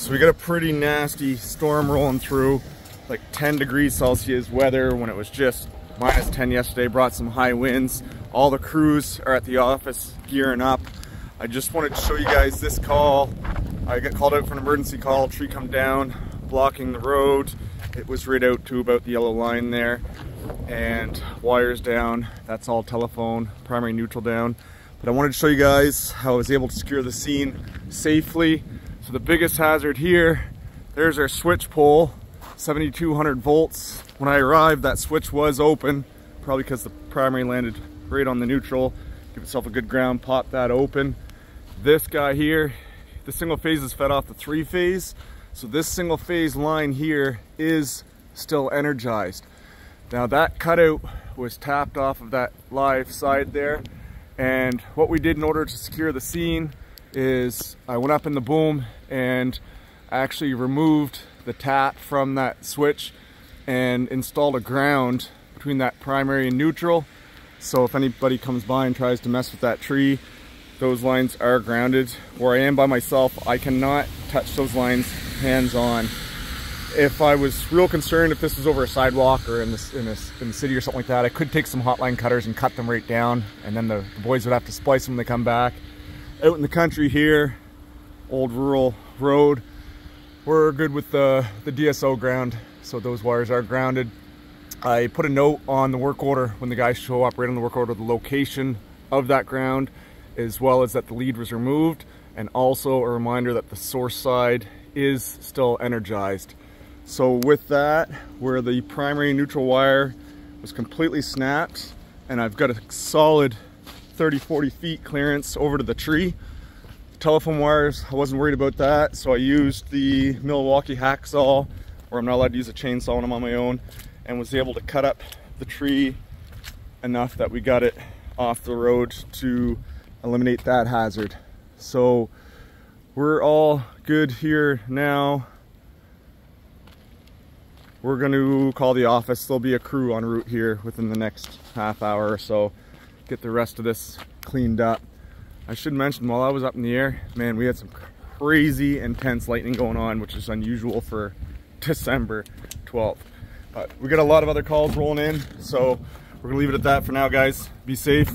So we got a pretty nasty storm rolling through, like 10 degrees Celsius weather when it was just minus 10 yesterday, brought some high winds. All the crews are at the office gearing up. I just wanted to show you guys this call. I got called out for an emergency call, tree come down, blocking the road. It was right out to about the yellow line there and wires down. That's all telephone, primary neutral down. But I wanted to show you guys how I was able to secure the scene safely. So the biggest hazard here, there's our switch pole, 7200 volts. When I arrived, that switch was open, probably because the primary landed right on the neutral. Give itself a good ground, pop that open. This guy here, the single phase is fed off the three phase. So this single phase line here is still energized. Now that cutout was tapped off of that live side there. And what we did in order to secure the scene is I went up in the boom and actually removed the tap from that switch and installed a ground between that primary and neutral. So if anybody comes by and tries to mess with that tree, those lines are grounded. Where I am by myself, I cannot touch those lines hands on. If I was real concerned if this was over a sidewalk or in, this, in, in the city or something like that, I could take some hotline cutters and cut them right down and then the, the boys would have to splice them when they come back. Out in the country here, old rural road, we're good with the, the DSO ground, so those wires are grounded. I put a note on the work order when the guys show up, right on the work order, the location of that ground, as well as that the lead was removed, and also a reminder that the source side is still energized. So with that, where the primary neutral wire was completely snapped, and I've got a solid 30, 40 feet clearance over to the tree. Telephone wires, I wasn't worried about that, so I used the Milwaukee Hackzall, where I'm not allowed to use a chainsaw when I'm on my own, and was able to cut up the tree enough that we got it off the road to eliminate that hazard. So we're all good here now. We're going to call the office. There'll be a crew en route here within the next half hour or so. Get the rest of this cleaned up. I should mention while I was up in the air, man, we had some crazy intense lightning going on, which is unusual for December 12th. But we got a lot of other calls rolling in, so we're gonna leave it at that for now, guys. Be safe.